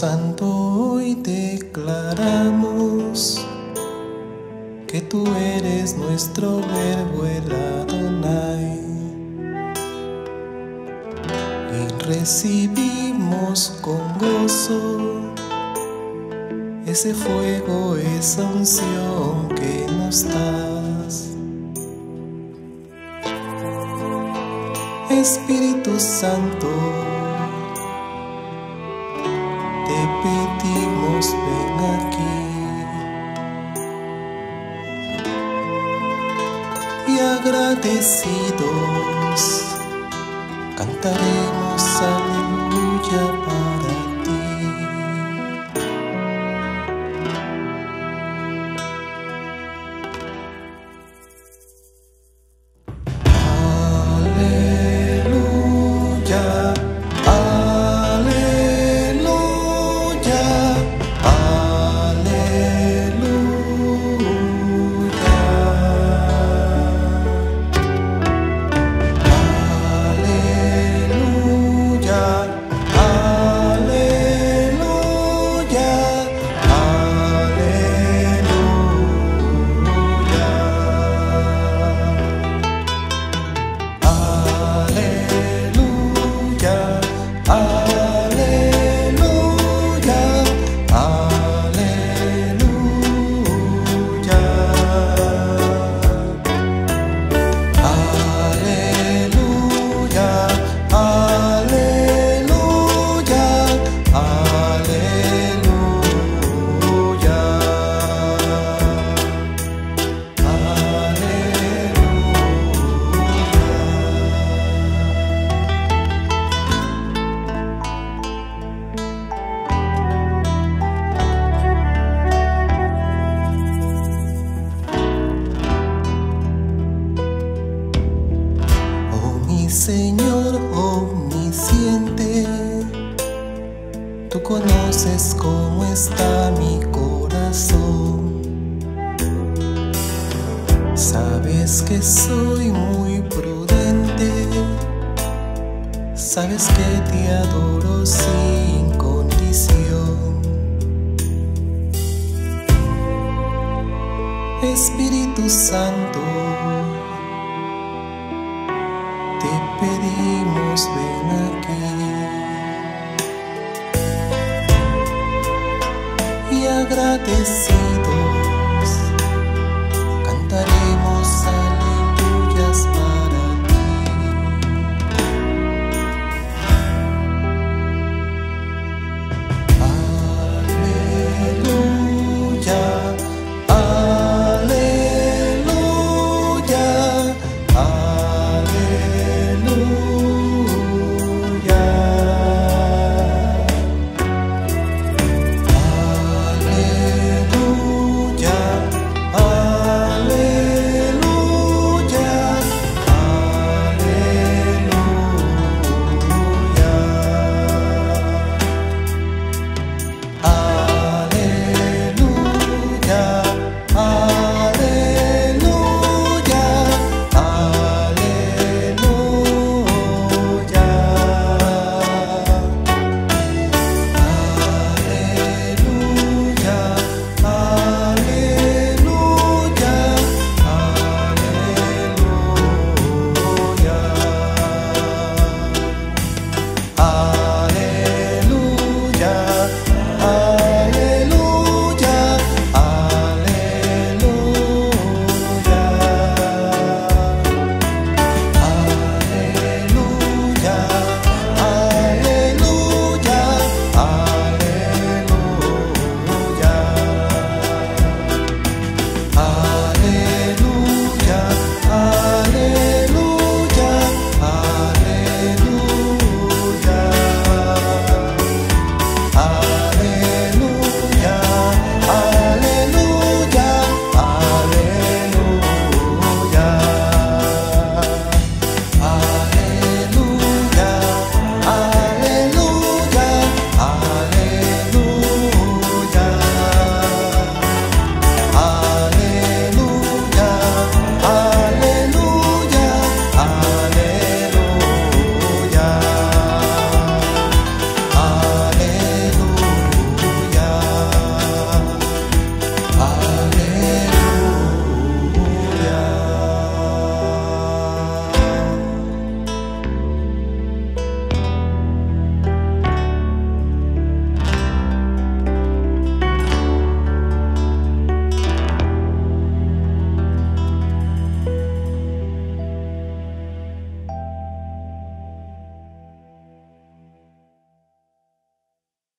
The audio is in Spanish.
Santo, hoy declaramos que tú eres nuestro verbo el Adonai. Y recibimos con gozo ese fuego, esa unción que nos das. Espíritu Santo, y agradecidos. Cantaremos aleluya para tú conoces cómo está mi corazón. Sabes que soy muy prudente, sabes que te adoro sin condición. Espíritu Santo, pedimos ven aquí y agradecido